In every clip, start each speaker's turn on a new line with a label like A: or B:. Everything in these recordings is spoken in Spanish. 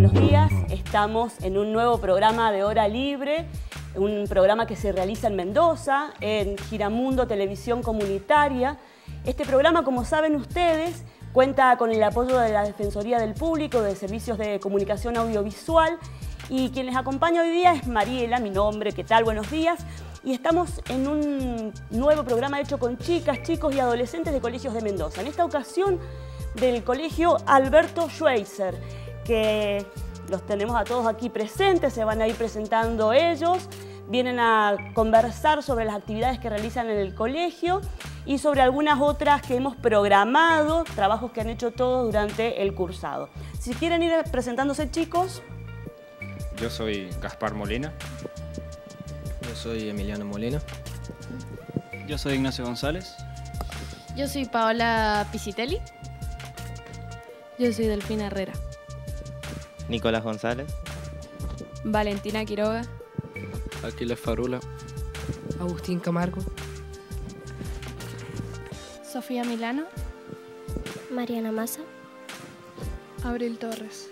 A: Buenos días, estamos en un nuevo programa de Hora Libre, un programa que se realiza en Mendoza, en Giramundo Televisión Comunitaria. Este programa, como saben ustedes, cuenta con el apoyo de la Defensoría del Público, de Servicios de Comunicación Audiovisual, y quien les acompaña hoy día es Mariela, mi nombre, ¿qué tal? Buenos días. Y estamos en un nuevo programa hecho con chicas, chicos y adolescentes de colegios de Mendoza. En esta ocasión del colegio Alberto Schweitzer que los tenemos a todos aquí presentes, se van a ir presentando ellos, vienen a conversar sobre las actividades que realizan en el colegio y sobre algunas otras que hemos programado, trabajos que han hecho todos durante el cursado. Si quieren ir presentándose chicos.
B: Yo soy Gaspar Molina.
C: Yo soy Emiliano Molina.
D: Yo soy Ignacio González.
E: Yo soy Paola Pisitelli.
F: Yo soy Delfina Herrera.
G: Nicolás González.
F: Valentina Quiroga.
C: Aquiles Farula.
H: Agustín Camargo.
E: Sofía Milano.
I: Mariana Massa.
J: Abril Torres.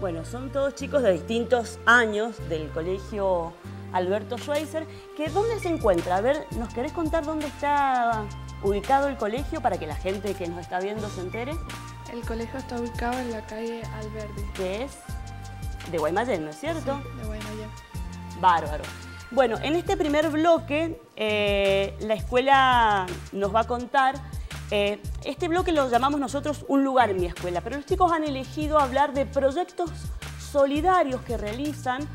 A: Bueno, son todos chicos de distintos años del colegio Alberto Schweitzer. Que, ¿Dónde se encuentra? A ver, ¿nos querés contar dónde está ubicado el colegio para que la gente que nos está viendo se entere?
J: El colegio está ubicado en la calle Alberdi.
A: Que es de Guaymallén, ¿no es cierto?
J: Sí, de Guaymallén.
A: Bárbaro. Bueno, en este primer bloque eh, la escuela nos va a contar, eh, este bloque lo llamamos nosotros un lugar en mi escuela, pero los chicos han elegido hablar de proyectos solidarios que realizan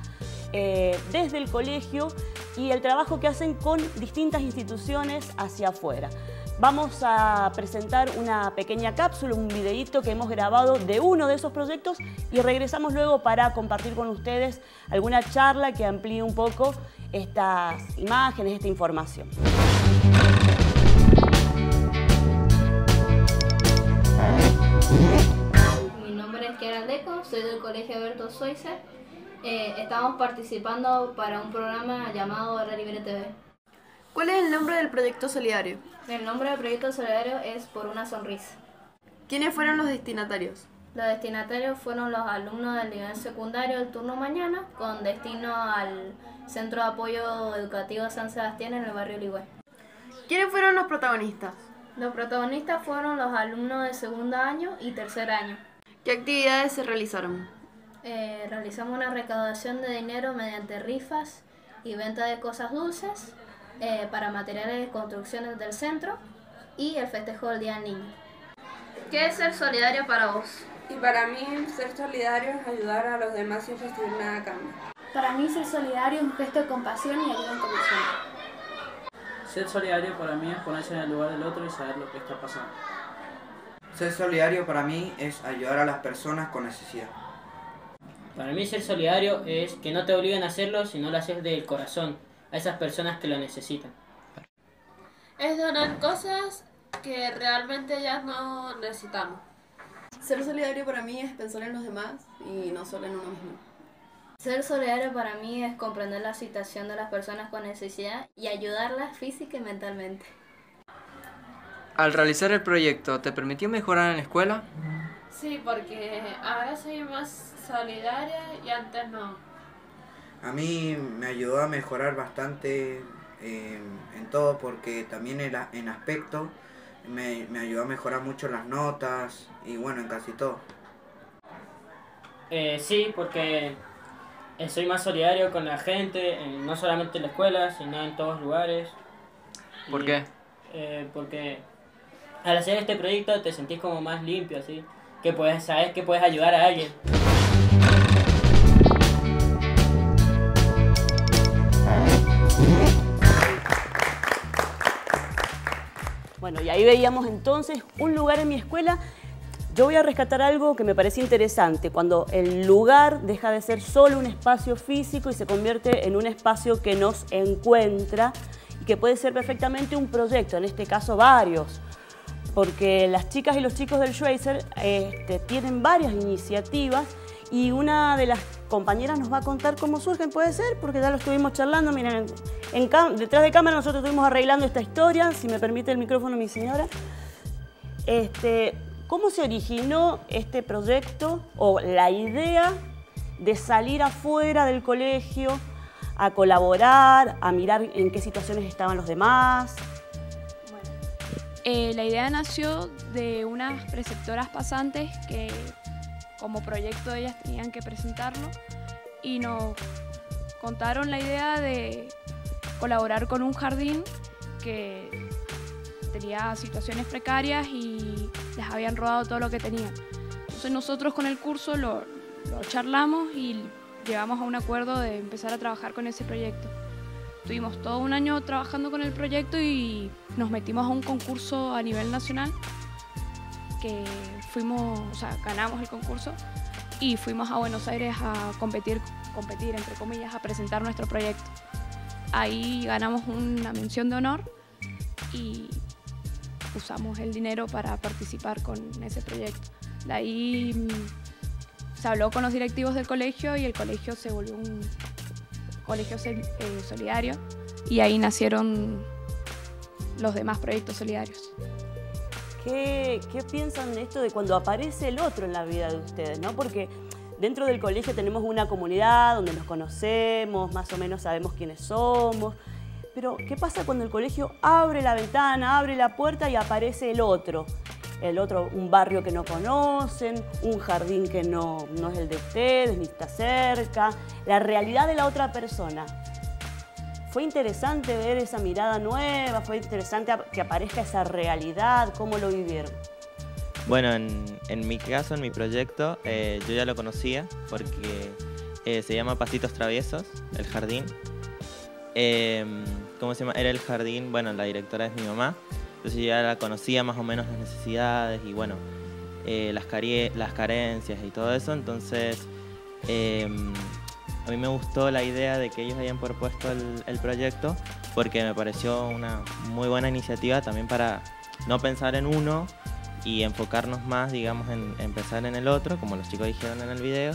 A: eh, desde el colegio y el trabajo que hacen con distintas instituciones hacia afuera. Vamos a presentar una pequeña cápsula, un videíto que hemos grabado de uno de esos proyectos y regresamos luego para compartir con ustedes alguna charla que amplíe un poco estas imágenes, esta información.
K: Mi nombre es Kiara Deco, soy del Colegio Alberto Schweitzer. Eh, estamos participando para un programa llamado Hora Libre TV.
L: ¿Cuál es el nombre del proyecto solidario?
K: El nombre del proyecto solidario es Por una sonrisa.
L: ¿Quiénes fueron los destinatarios?
K: Los destinatarios fueron los alumnos del nivel secundario del turno mañana con destino al Centro de Apoyo Educativo San Sebastián en el barrio Ligüe.
L: ¿Quiénes fueron los protagonistas?
K: Los protagonistas fueron los alumnos de segundo año y tercer año.
L: ¿Qué actividades se realizaron?
K: Eh, realizamos una recaudación de dinero mediante rifas y venta de cosas dulces eh, para materiales de construcciones del centro y el festejo del Día del Niño. ¿Qué es ser solidario para vos?
M: Y para mí ser solidario es ayudar a los demás sin recibir nada a cambio.
N: Para mí ser solidario es un gesto de compasión y ayuda incondicional.
O: Ser solidario para mí es ponerse en el lugar del otro y saber lo que está pasando.
P: Ser solidario para mí es ayudar a las personas con necesidad.
Q: Para mí ser solidario es que no te obliguen a hacerlo si no lo haces del corazón, a esas personas que lo necesitan.
R: Es donar cosas que realmente ya no necesitamos.
L: Ser solidario para mí es pensar en los demás y no solo en uno mismo.
K: Ser solidario para mí es comprender la situación de las personas con necesidad y ayudarlas física y mentalmente.
H: Al realizar el proyecto, ¿te permitió mejorar en la escuela?
R: Sí, porque ahora soy más solidaria y antes no.
P: A mí me ayudó a mejorar bastante eh, en todo porque también en, en aspecto me, me, ayudó a mejorar mucho las notas y bueno, en casi todo.
Q: Eh, sí, porque soy más solidario con la gente, no solamente en la escuela, sino en todos lugares.
H: ¿Por
Q: y,
H: qué?
Q: Eh, porque al hacer este proyecto te sentís como más limpio, así, que puedes, sabes que puedes ayudar a alguien.
A: Bueno, y ahí veíamos entonces un lugar en mi escuela. Yo voy a rescatar algo que me parece interesante, cuando el lugar deja de ser solo un espacio físico y se convierte en un espacio que nos encuentra y que puede ser perfectamente un proyecto, en este caso varios, porque las chicas y los chicos del Schweitzer este, tienen varias iniciativas y una de las compañeras nos va a contar cómo surgen, puede ser, porque ya lo estuvimos charlando, miren, en detrás de cámara nosotros estuvimos arreglando esta historia, si me permite el micrófono mi señora. Este, ¿cómo se originó este proyecto o la idea de salir afuera del colegio a colaborar, a mirar en qué situaciones estaban los demás?
F: Eh, la idea nació de unas preceptoras pasantes que como proyecto ellas tenían que presentarlo y nos contaron la idea de colaborar con un jardín que tenía situaciones precarias y les habían robado todo lo que tenían. Entonces nosotros con el curso lo, lo charlamos y llegamos a un acuerdo de empezar a trabajar con ese proyecto. Tuvimos todo un año trabajando con el proyecto y nos metimos a un concurso a nivel nacional que fuimos, o sea, ganamos el concurso y fuimos a Buenos Aires a competir, competir entre comillas, a presentar nuestro proyecto. Ahí ganamos una mención de honor y usamos el dinero para participar con ese proyecto. De ahí mm, se habló con los directivos del colegio y el colegio se volvió un colegio eh, solidario y ahí nacieron los demás proyectos solidarios.
A: ¿Qué, ¿Qué, piensan de esto de cuando aparece el otro en la vida de ustedes? ¿no? Porque dentro del colegio tenemos una comunidad donde nos conocemos, más o menos sabemos quiénes somos, pero ¿qué pasa cuando el colegio abre la ventana, abre la puerta y aparece el otro? El otro, un barrio que no conocen, un jardín que no, no es el de ustedes, ni está cerca, la realidad de la otra persona. Fue interesante ver esa mirada nueva, fue interesante que aparezca esa realidad, ¿cómo lo vivieron?
G: Bueno, en, mi caso, en mi proyecto, eh, yo ya lo conocía porque eh, se llama Pasitos Traviesos, el jardín. Eh, ¿Cómo se llama? Era el jardín, bueno, la directora es mi mamá, entonces ya la conocía más o menos las necesidades y bueno, eh, las, las carencias y todo eso, entonces em, a mí me gustó la idea de que ellos hayan propuesto el, proyecto porque me pareció una muy buena iniciativa también para no pensar en uno y enfocarnos más, digamos, en, en pensar en el otro, como los chicos dijeron en el video.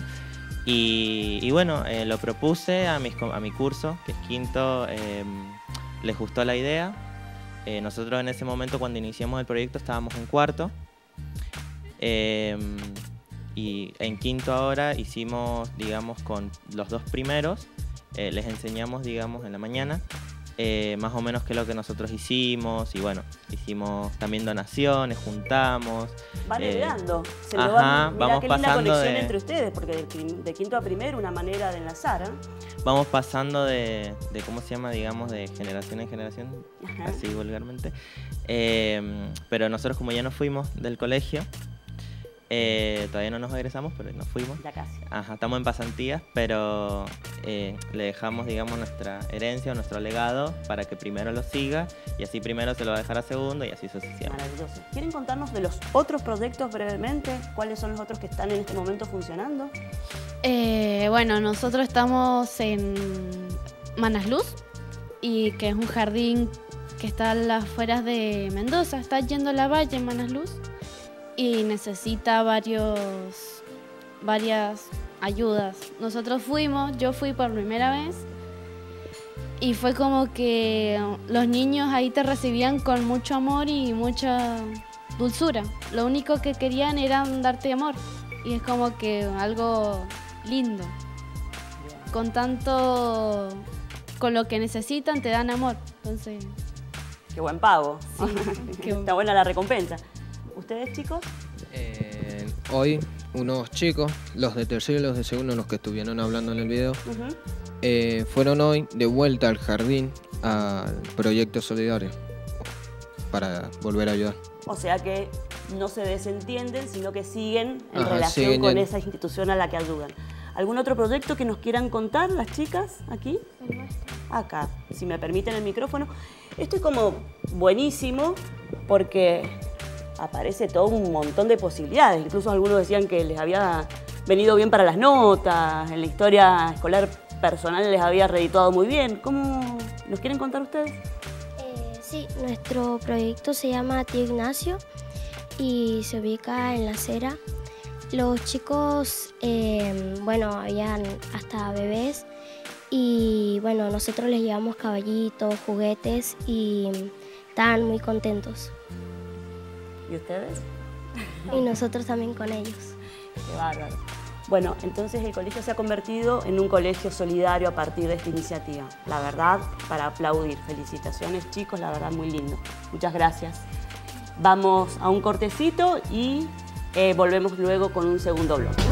G: Y, bueno, eh, lo propuse a, mis, a mi curso, que es quinto, eh, les gustó la idea. Eh, nosotros en ese momento, cuando iniciamos el proyecto, estábamos en cuarto. Y en quinto ahora hicimos, digamos, con los dos primeros, les enseñamos, digamos, en la mañana eh, más o menos qué es lo que nosotros hicimos y bueno, hicimos también donaciones, juntamos.
A: Van eh, heredando, se
G: lo van, vamos
A: qué
G: pasando
A: linda conexión
G: de,
A: entre ustedes, porque de, quinto a primero una manera de enlazar. ¿eh?
G: Vamos pasando de, de, ¿cómo se llama? Digamos, de generación en generación, así vulgarmente. Eh, pero nosotros como ya nos fuimos del colegio, eh, todavía no nos egresamos, pero nos fuimos.
A: Ya casi.
G: Ajá, estamos en pasantías, pero eh, le dejamos, digamos, nuestra herencia o nuestro legado para que primero lo siga y así primero se lo va a dejar a segundo y así sucesivamente.
A: Maravilloso. ¿Quieren contarnos de los otros proyectos brevemente? ¿Cuáles son los otros que están en este momento funcionando?
E: Eh, bueno, nosotros estamos en Manasluz y que es un jardín que está a las afueras de Mendoza. Está yendo a la valle en Manasluz y necesita varios, varias ayudas. Nosotros fuimos, yo fui por primera vez y fue como que los niños ahí te recibían con mucho amor y mucha dulzura. Lo único que querían era darte amor y es como que algo lindo. Con tanto, con lo que necesitan te dan amor. Entonces...
A: Qué buen pago. Está buena la recompensa. ¿Ustedes, chicos?
C: Eh, hoy, unos chicos, los de tercero y los de segundo, los que estuvieron hablando en el video, eh, fueron hoy de vuelta al jardín al proyecto solidario para volver a ayudar.
A: O sea que no se desentienden, sino que siguen en relación con esa institución a la que ayudan. ¿Algún otro proyecto que nos quieran contar las chicas aquí? Acá, si me permiten el micrófono. Esto es como buenísimo porque aparece todo un montón de posibilidades. Incluso algunos decían que les había venido bien para las notas, en la historia escolar personal les había redituado muy bien. ¿Cómo nos quieren contar ustedes?
I: Eh, sí, nuestro proyecto se llama Tío Ignacio y se ubica en la acera. Los chicos, eh, bueno, habían hasta bebés y bueno, nosotros les llevamos caballitos, juguetes y estaban muy contentos.
A: ¿Y ustedes?
I: Y nosotros también con ellos.
A: Qué bárbaro. Bueno, entonces el colegio se ha convertido en un colegio solidario a partir de esta iniciativa. La verdad, para aplaudir. Felicitaciones chicos, la verdad muy lindo. Muchas gracias. Vamos a un cortecito y eh, volvemos luego con un segundo bloque.